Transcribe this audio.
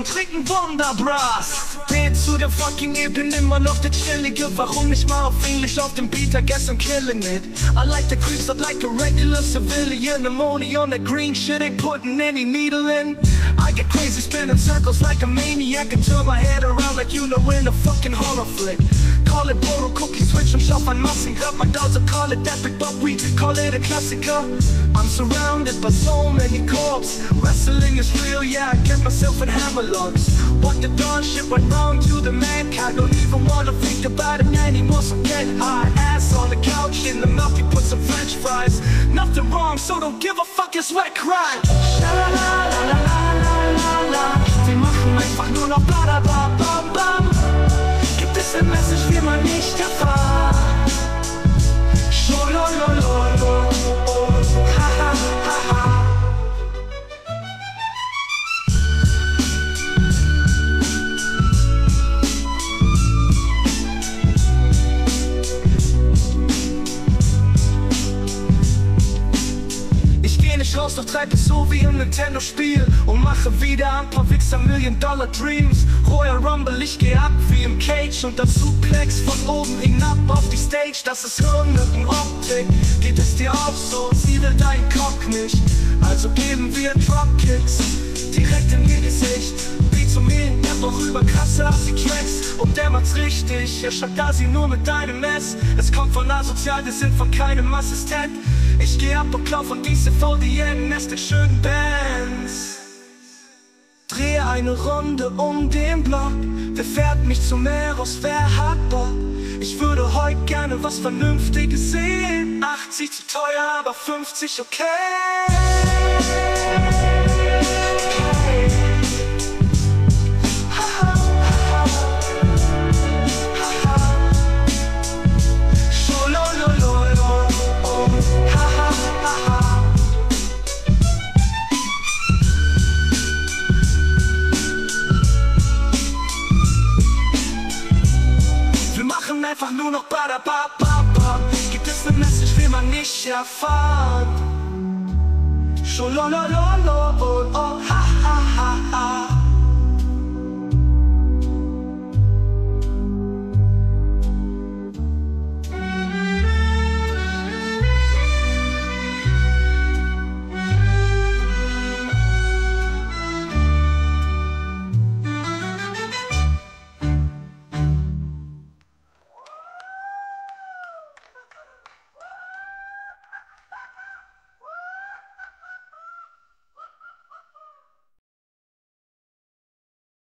und trinken Wunderbras. Bin zu der fucking E, bin immer noch der Chillige. Warum nicht mal auf Englisch auf dem Beat? I guess I'm killing it. I like the creeps, I like a regular civilian. I'm only on that green shit, ain't putting any needle in. I get crazy spinning circles like a maniac and turn my head around like you know in a fucking horror flick. Call it Boro Cookie, switch them shelf on Massinger. My dogs will call it epic, but we call it a classicer. I'm surrounded by so many corpses. Wrestling is real, yeah, I get myself in hammerlocks. What the darn shit went wrong to the man? I don't even wanna think about it anymore, so get high. Ass on the couch, in the mouth, you put some french fries. Nothing wrong, so don't give a fuck, it's wet cry. La la la la la la la la. Ich geh nicht raus, doch treib es so wie im Nintendo-Spiel Und mache wieder ein paar Wichser Million-Dollar-Dreams Royal Rumble, ich geh ab wie im Cage Und das Suplex von oben hinab auf die Stage Das ist Hirnlückenoptik, geht es dir auch so? Sie will deinen Cock nicht, also geben wir Dropkicks Direkt in ihr Gesicht, über krasse Assi-Tracks Und macht's richtig, er schreibt sie nur mit deinem Mess Es kommt von asozial, wir sind von keinem Assistent ich geh ab und klau von diese VDN, Nest der schönen Bands. Drehe eine Runde um den Block. Wer fährt mich zum Meeres, wer hat Bock? Ich würde heute gerne was Vernünftiges sehen. 80 zu teuer, aber 50 okay. nur noch ba ba ba ba. Gibt es ne Message, will man nicht erfahren? Schololololo, oh, oh, ha, ha, ha, ha.